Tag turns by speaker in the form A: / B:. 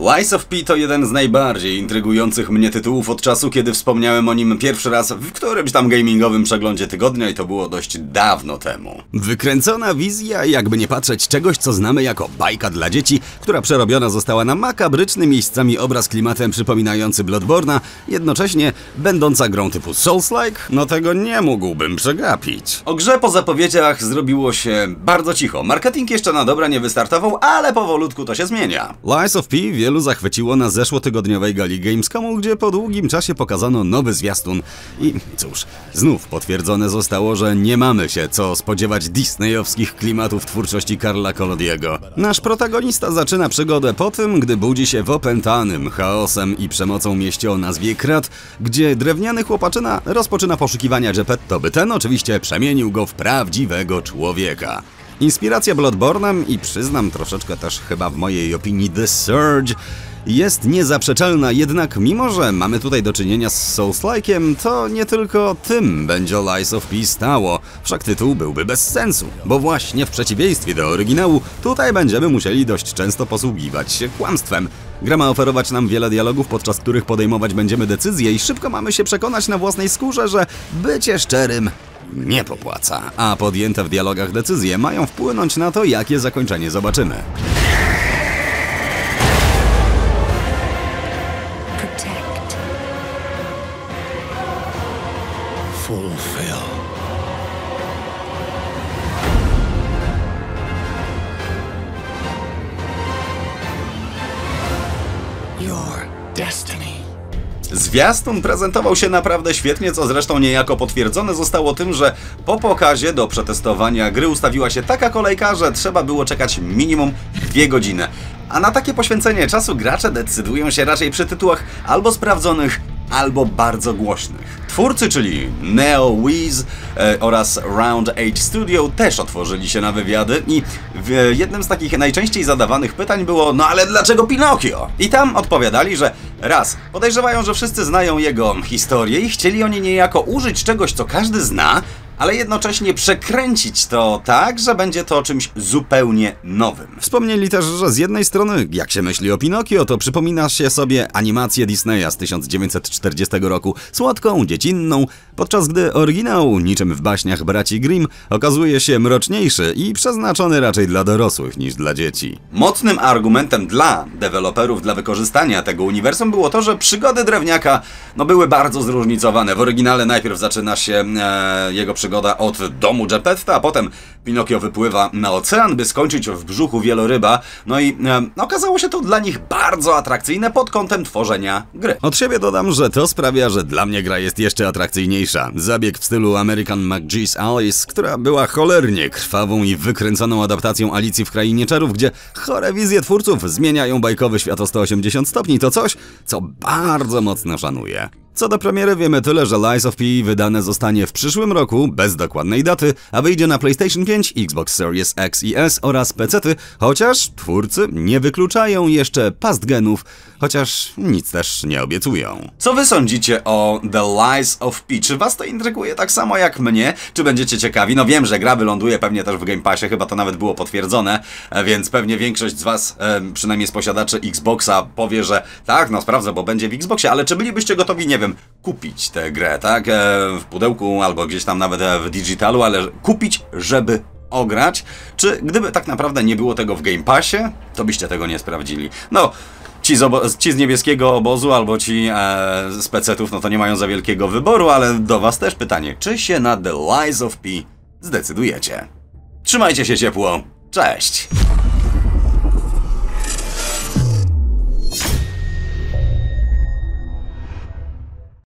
A: Lies of P to jeden z najbardziej intrygujących mnie tytułów od czasu, kiedy wspomniałem o nim pierwszy raz w którymś tam gamingowym przeglądzie tygodnia i to było dość dawno temu. Wykręcona wizja, jakby nie patrzeć czegoś, co znamy jako bajka dla dzieci, która przerobiona została na makabryczny miejscami obraz klimatem przypominający Bloodborna, jednocześnie będąca grą typu Souls-like, no tego nie mógłbym przegapić. O grze po zapowiedziach zrobiło się bardzo cicho. Marketing jeszcze na dobra nie wystartował, ale powolutku to się zmienia. Lies of P wielu zachwyciło na zeszłotygodniowej gali Gamescomu, gdzie po długim czasie pokazano nowy zwiastun. I cóż, znów potwierdzone zostało, że nie mamy się co spodziewać disneyowskich klimatów twórczości Karla Kolodiego. Nasz protagonista zaczyna przygodę po tym, gdy budzi się w opętanym chaosem i przemocą mieście o nazwie Krat, gdzie drewniany chłopaczyna rozpoczyna poszukiwania Geppetto, by ten oczywiście przemienił go w prawdziwego człowieka. Inspiracja Bloodborne'em i przyznam troszeczkę też chyba w mojej opinii The Surge jest niezaprzeczalna, jednak mimo, że mamy tutaj do czynienia z Souls-like'iem, to nie tylko tym będzie Lies of P stało. Wszak tytuł byłby bez sensu, bo właśnie w przeciwieństwie do oryginału, tutaj będziemy musieli dość często posługiwać się kłamstwem. Gra ma oferować nam wiele dialogów, podczas których podejmować będziemy decyzje i szybko mamy się przekonać na własnej skórze, że bycie szczerym nie popłaca, a podjęte w dialogach decyzje mają wpłynąć na to, jakie zakończenie zobaczymy.
B: protect,
C: fulfill. Your destiny.
A: Zwiastun prezentował się naprawdę świetnie, co zresztą niejako potwierdzone zostało tym, że po pokazie do przetestowania gry ustawiła się taka kolejka, że trzeba było czekać minimum dwie godziny. A na takie poświęcenie czasu gracze decydują się raczej przy tytułach albo sprawdzonych, albo bardzo głośnych. Twórcy, czyli Neo Wiz e, oraz Round Age Studio też otworzyli się na wywiady i w, e, jednym z takich najczęściej zadawanych pytań było no ale dlaczego Pinokio? I tam odpowiadali, że raz, podejrzewają, że wszyscy znają jego historię i chcieli oni niejako użyć czegoś, co każdy zna, ale jednocześnie przekręcić to tak, że będzie to czymś zupełnie nowym. Wspomnieli też, że z jednej strony, jak się myśli o Pinokio, to przypomina się sobie animację Disneya z 1940 roku, słodką, dziecinną, podczas gdy oryginał, niczym w baśniach braci Grimm, okazuje się mroczniejszy i przeznaczony raczej dla dorosłych niż dla dzieci. Mocnym argumentem dla deweloperów dla wykorzystania tego uniwersum było to, że przygody drewniaka no, były bardzo zróżnicowane. W oryginale najpierw zaczyna się e, jego przygoda od domu Geppetta, a potem Pinokio wypływa na ocean, by skończyć w brzuchu wieloryba. No i e, okazało się to dla nich bardzo atrakcyjne pod kątem tworzenia gry. Od siebie dodam, że to sprawia, że dla mnie gra jest jeszcze atrakcyjniejsza. Zabieg w stylu American McGee's Alice, która była cholernie krwawą i wykręconą adaptacją Alicji w Krainie Czarów, gdzie chore wizje twórców zmieniają bajkowy świat o 180 stopni, to coś, co bardzo mocno szanuję. Co do premiery wiemy tyle, że Lies of P wydane zostanie w przyszłym roku, bez dokładnej daty, a wyjdzie na PlayStation 5, Xbox Series X i S oraz PC-ty, chociaż twórcy nie wykluczają jeszcze past genów, chociaż nic też nie obiecują. Co wy sądzicie o The Lies of P? Czy was to intryguje tak samo jak mnie? Czy będziecie ciekawi? No wiem, że gra wyląduje pewnie też w Game Passie, chyba to nawet było potwierdzone, e, więc pewnie większość z was, e, przynajmniej z posiadaczy Xboxa, powie, że tak, no sprawdzę, bo będzie w Xboxie, ale czy bylibyście gotowi, nie wiem, kupić tę grę, tak? E, w pudełku albo gdzieś tam nawet e, w digitalu, ale kupić, żeby ograć? Czy gdyby tak naprawdę nie było tego w Game Passie, to byście tego nie sprawdzili? No, ci z, ci z niebieskiego obozu albo ci e, z pecetów, no to nie mają za wielkiego wyboru, ale do was też pytanie, czy się na The Lies of P zdecydujecie? Trzymajcie się ciepło, cześć!